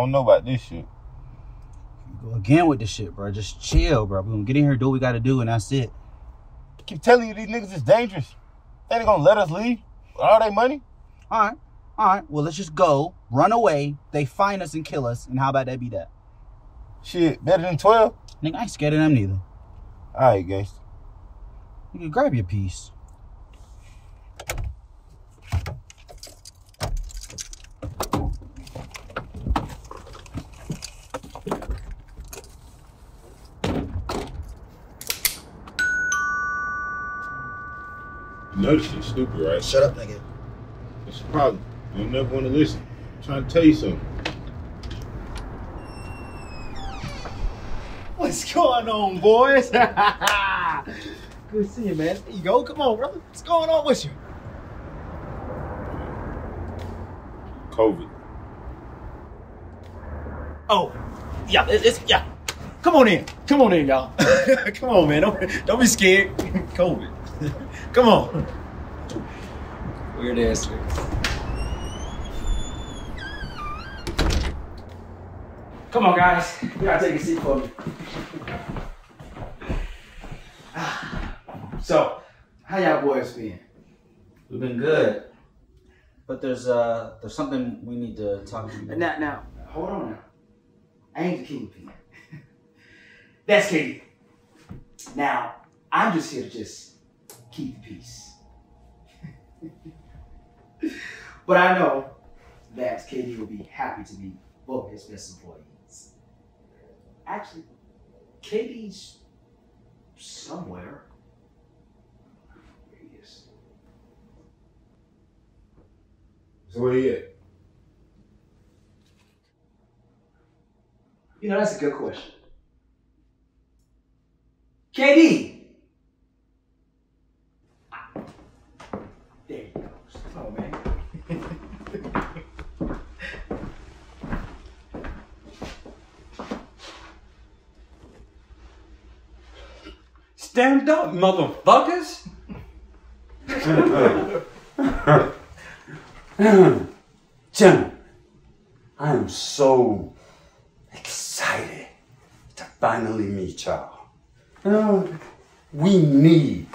don't know about this shit. Go again with this shit, bro. Just chill, bro. We're gonna get in here, do what we gotta do, and that's it. I keep telling you these niggas is dangerous. They ain't gonna let us leave with all their money. All right, all right. Well, let's just go, run away. They find us and kill us, and how about that be that? Shit, better than 12? Nigga, I ain't scared of them neither. Alright, guys. You can grab your piece. You know this shit's stupid, right? Shut up, nigga. What's the problem? You don't never want to listen. I'm trying to tell you something. What's going on, boys? Good to see you, man. There you go. Come on, brother. What's going on with you? COVID. Oh, yeah, it's yeah. Come on in. Come on in, y'all. Come on, man. Don't, don't be scared. COVID. Come on. Weird ass niggas. Come on, guys. You gotta take a seat for me. So, how y'all boys been? We've been good, but there's uh there's something we need to talk to you. about. Now, now, hold on now. I ain't the kingpin. That's Katie. Now, I'm just here to just keep the peace. but I know that Katie will be happy to meet both his best employees. Actually, Katie's somewhere. Where he is. So where you at? You know, that's a good question. KD! There he goes. Oh, man. Stand up, motherfuckers! Gentlemen, I am so excited to finally meet y'all. Uh, we need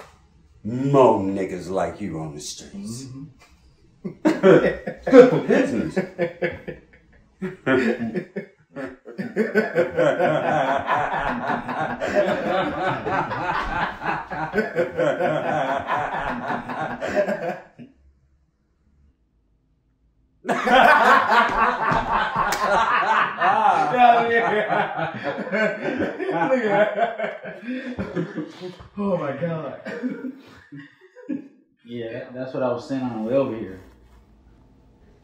more niggas like you on the streets. Good for business. Oh, my God. Yeah, that's what I was saying on the way over here.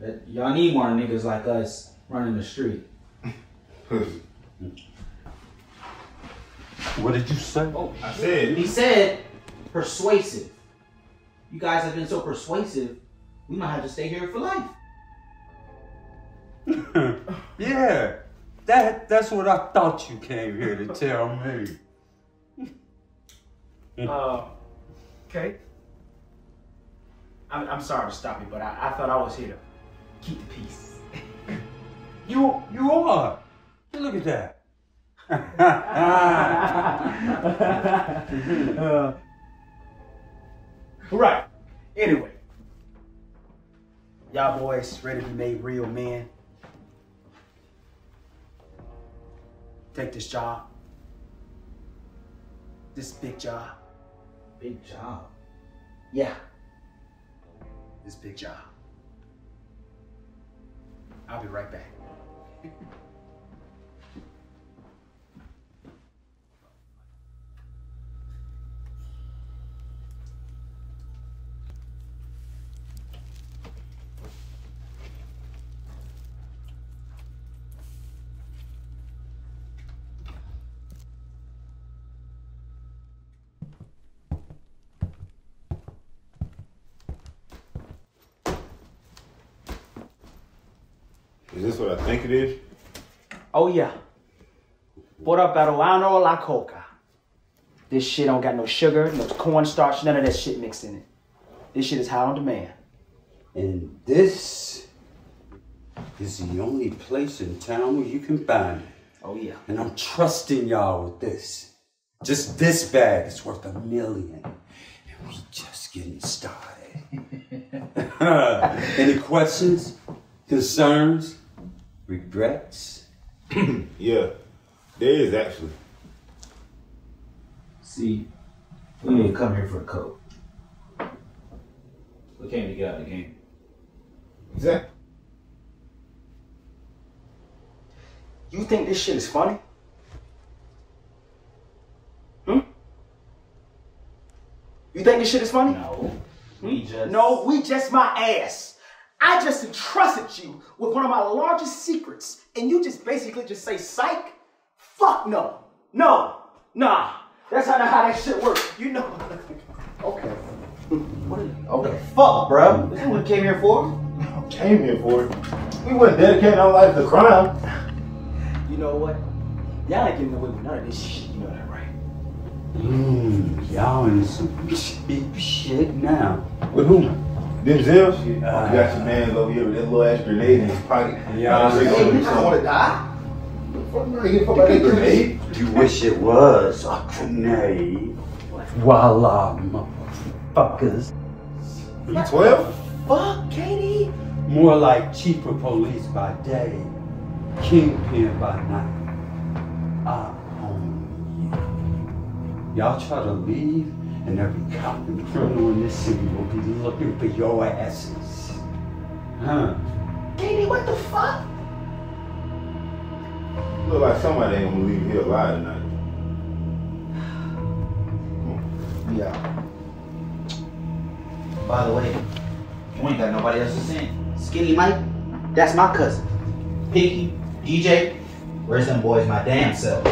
That y'all need more niggas like us running the street. What did you say? Oh, I said, he said persuasive. You guys have been so persuasive, we might have to stay here for life. yeah, that that's what I thought you came here to tell me. Uh, okay. I'm, I'm sorry to stop you, but I, I thought I was here to keep the peace. You you are. Look at that. Uh, right. Anyway, y'all boys ready to be made real men? Take this job. This big job. Big job. Yeah. This big job. I'll be right back. is this what I think it is? Oh yeah. Bora peruano la coca. This shit don't got no sugar, no cornstarch, none of that shit mixed in it. This shit is high on demand. And this is the only place in town where you can buy it. Oh yeah. And I'm trusting y'all with this. Just this bag is worth a million. And we just getting started. Any questions? Concerns? Regrets? Yeah, there is actually. See, we didn't come here for a coat. We came to get out of the game. Exactly. You think this shit is funny? Hmm? You think this shit is funny? No. We just No, we just my ass. I just entrusted you with one of my largest secrets, and you just basically just say psych? Fuck no. No. Nah. That's not how that shit works. You know. okay. What the fuck, bro? This is what we came here for. Came here for it. We wouldn't dedicate our life to crime. You know what? Y'all ain't getting away with none of this shit. You know that, right? Mmm, y'all in some big shit now. With who? Denzel? Oh, you got your man over here with that little ass grenade in his pocket. Yeah, Hey, Hey, gonna do niggas don't want to something. die. Fuck, man, get fuck about that grenade. You wish it was a grenade. Voila, motherfuckers. You 12? Fuck, Katie. More like chief of police by day, kingpin by night. I own you. Y'all try to leave, and every cop and criminal in this city will be looking for your asses. Huh? Katie, what the fuck? Look like somebody ain't gonna leave here alive tonight. Yeah. By the way, you ain't got nobody else to sing. Skinny Mike, that's my cousin. Pinky, DJ, where's them boys my damn self?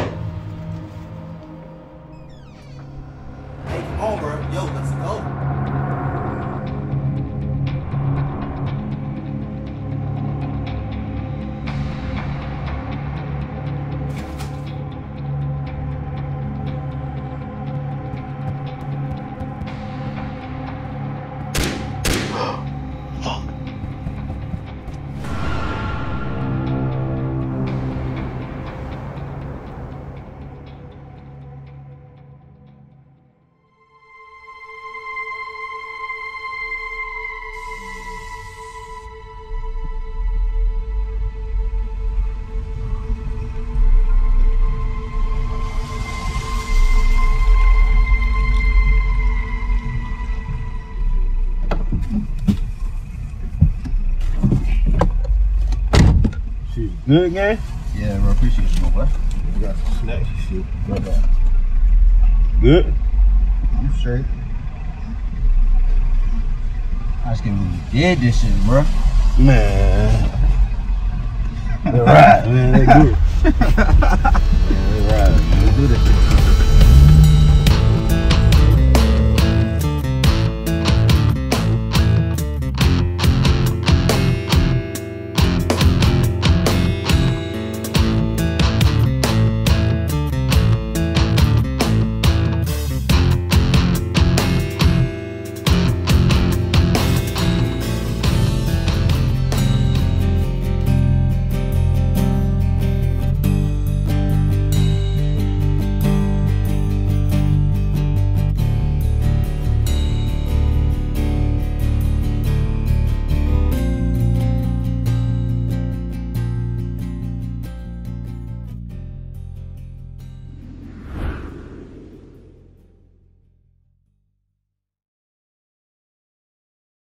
Bro. Yo, let's go. She's good, gang? Yeah, bro. Appreciate you, boy. We got some snacks and shit. About? Good? I'm straight. I just can't believe you did this shit, bro. Man. All right, man. They good.